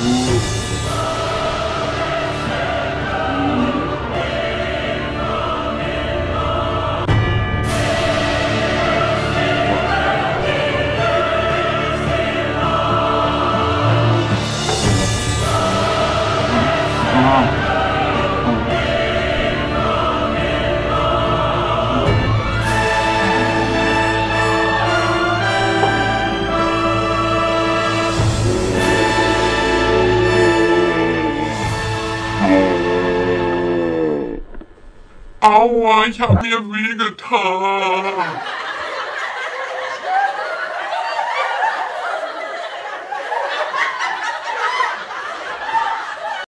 Oh. 啊，我想变回一个疼。